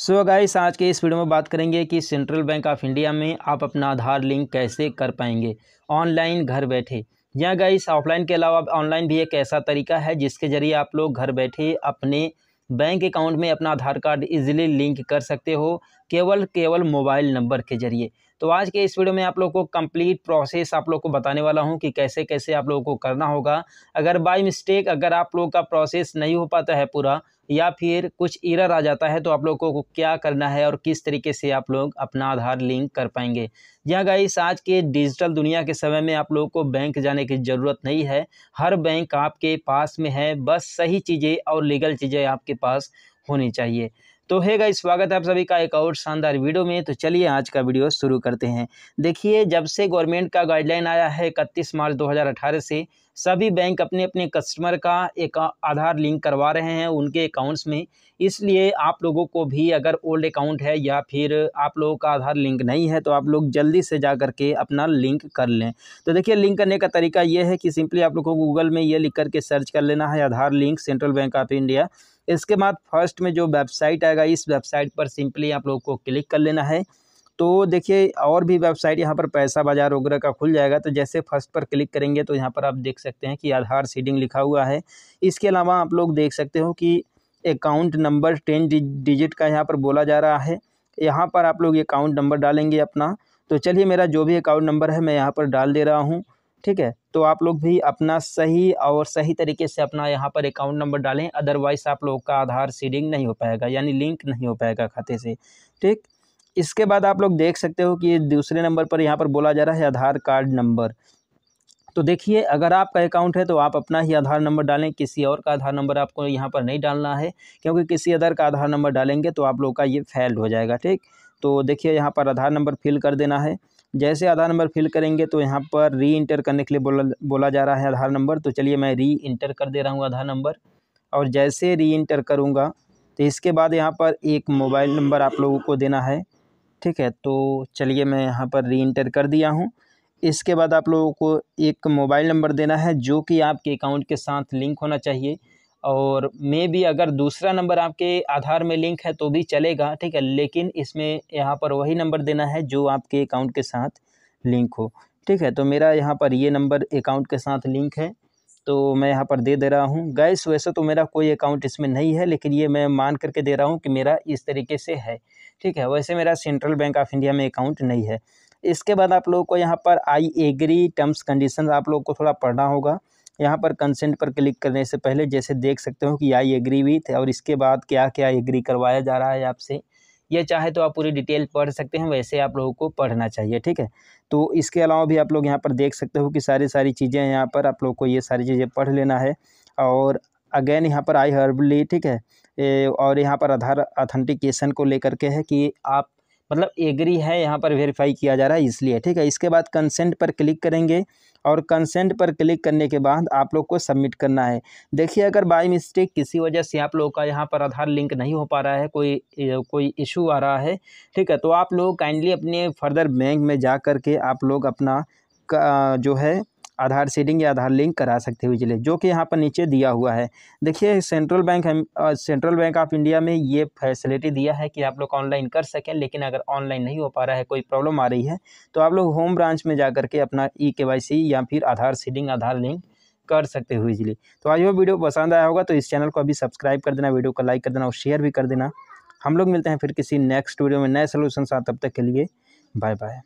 सो so guys आज के इस वीडियो में बात करेंगे कि सेंट्रल बैंक ऑफ़ इंडिया में आप अपना आधार लिंक कैसे कर पाएँगे? ऑनलाइन घर बैठे। या गाइस ऑफलाइन के अलावा ऑनलाइन भी एक ऐसा तरीका है जिसके ज़रिए आप लोग घर बैठे अपने बैंक अकाउंट में अपना आधार कार्ड इजीली लिंक कर सकते हो, केवल केवल मोबाइल नंबर के ज़रिए। तो आज के इस वीडियो में आप लोग को कंप्लीट प्रोसेस आप लोग को बताने वाला हूँ कि कैसे कैसे आप लोगों को करना होगा। अगर बाय मिस्टेक अगर आप लोग का प्रोसेस नहीं हो पाता है पूरा, या फिर कुछ इरर आ जाता है तो आप लोगों को क्या करना है और किस तरीके से आप लोग अपना आधार लिंक कर पाएँगे। या गाइस आज के डिजिटल दुनिया के समय में आप लोगों को बैंक जाने की ज़रूरत नहीं है। हर बैंक आपके पास में है, बस सही चीज़ें और लीगल चीज़ें आपके पास होनी चाहिए। तो है गाइस स्वागत है आप सभी का एक और शानदार वीडियो में। तो चलिए आज का वीडियो शुरू करते हैं। देखिए, जब से गवर्नमेंट का गाइडलाइन आया है इकतीस मार्च 2018 से सभी बैंक अपने अपने कस्टमर का एक आधार लिंक करवा रहे हैं उनके अकाउंट्स में। इसलिए आप लोगों को भी अगर ओल्ड अकाउंट है या फिर आप लोगों का आधार लिंक नहीं है तो आप लोग जल्दी से जा करके अपना लिंक कर लें। तो देखिए लिंक करने का तरीका ये है कि सिंपली आप लोग को गूगल में ये लिख करके सर्च कर लेना है Aadhaar link Central Bank of India इसके बाद फ़र्स्ट में जो वेबसाइट आएगा, इस वेबसाइट पर सिंपली आप लोग को क्लिक कर लेना है। तो देखिए, और भी वेबसाइट यहाँ पर पैसा बाज़ार वगैरह का खुल जाएगा तो जैसे फ़र्स्ट पर क्लिक करेंगे तो यहाँ पर आप देख सकते हैं कि आधार सीडिंग लिखा हुआ है। इसके अलावा आप लोग देख सकते हो कि अकाउंट नंबर टेन डिजिट का यहाँ पर बोला जा रहा है। यहाँ पर आप लोग अकाउंट नंबर डालेंगे अपना। तो चलिए, मेरा जो भी अकाउंट नंबर है, मैं यहाँ पर डाल दे रहा हूँ, ठीक है? तो आप लोग भी अपना सही और सही तरीके से अपना यहाँ पर अकाउंट नंबर डालें, अदरवाइज़ आप लोग का आधार सीडिंग नहीं हो पाएगा, यानी लिंक नहीं हो पाएगा खाते से, ठीक? इसके बाद आप लोग देख सकते हो कि दूसरे नंबर पर यहाँ पर बोला जा रहा है आधार कार्ड नंबर। तो देखिए, अगर आपका अकाउंट है तो आप अपना ही आधार नंबर डालें, किसी और का आधार नंबर आपको यहाँ पर नहीं डालना है, क्योंकि किसी अदर का आधार नंबर डालेंगे तो आप लोग का ये फेल्ड हो जाएगा, ठीक? तो देखिए, यहाँ पर आधार नंबर फिल कर देना है। जैसे आधार नंबर फिल करेंगे तो यहाँ पर री इंटर करने के लिए बोला बोला जा रहा है आधार नंबर। तो चलिए, मैं री इंटर कर दे रहा हूँ आधार नंबर और जैसे री इंटर करूँगा तो इसके बाद यहाँ पर एक मोबाइल नंबर आप लोगों को देना है। ठीक है तो चलिए मैं यहाँ पर री इंटर कर दिया हूँ। इसके बाद आप लोगों को एक मोबाइल नंबर देना है, जो कि आपके अकाउंट के साथ लिंक होना चाहिए। और मे भी अगर दूसरा नंबर आपके आधार में लिंक है तो भी चलेगा, ठीक है। लेकिन इसमें यहाँ पर वही नंबर देना है, जो आपके अकाउंट के साथ लिंक हो। ठीक है तो मेरा यहाँ पर ये नंबर अकाउंट के साथ लिंक है। तो मैं यहाँ पर दे दे रहा हूँ। गैस वैसे तो मेरा कोई अकाउंट इसमें नहीं है, लेकिन ये मैं मान करके दे रहा हूँ कि मेरा इस तरीके से है। ठीक है, वैसे मेरा सेंट्रल बैंक ऑफ़ इंडिया में अकाउंट नहीं है। इसके बाद आप लोगों को यहाँ पर आई एग्री टर्म्स कंडीशन आप लोग को थोड़ा पढ़ना होगा। यहाँ पर कंसेंट पर क्लिक करने से पहले जैसे देख सकते हो कि आई एग्री विथ और इसके बाद क्या क्या एग्री करवाया जा रहा है आपसे। ये चाहे तो आप पूरी डिटेल पढ़ सकते हैं, वैसे आप लोगों को पढ़ना चाहिए, ठीक है। तो इसके अलावा भी आप लोग यहाँ पर देख सकते हो कि सारी सारी चीज़ें यहाँ पर आप लोग को ये सारी चीज़ें पढ़ लेना है। और अगेन यहाँ पर आई हर्बली ठीक है और यहाँ पर आधार अथेंटिकेशन को लेकर के है कि आप मतलब एग्री है, यहाँ पर वेरीफाई किया जा रहा है, इसलिए, ठीक है? इसके बाद कंसेंट पर क्लिक करेंगे और कंसेंट पर क्लिक करने के बाद आप लोग को सबमिट करना है। देखिए, अगर बाय मिस्टेक किसी वजह से आप लोग का यहाँ पर आधार लिंक नहीं हो पा रहा है, कोई कोई इशू आ रहा है, ठीक है? तो आप लोग काइंडली अपने फर्दर बैंक में जा कर के आप लोग अपना जो है आधार सीडिंग या आधार लिंक करा सकते हो इजली, जो कि यहाँ पर नीचे दिया हुआ है। देखिए, Central Bank Central Bank of India में ये फैसिलिटी दिया है कि आप लोग ऑनलाइन कर सकें, लेकिन अगर ऑनलाइन नहीं हो पा रहा है, कोई प्रॉब्लम आ रही है तो आप लोग होम ब्रांच में जा करके अपना ई के या फिर आधार सीडिंग आधार लिंक कर सकते हो इजीली। तो आज वो वीडियो पसंद आया होगा तो इस चैनल को अभी सब्सक्राइब कर देना, वीडियो को लाइक कर देना और शेयर भी कर देना। हम लोग मिलते हैं फिर किसी नेक्स्ट वीडियो में नए सोल्यूशन साथ तब तक के लिए बाय बाय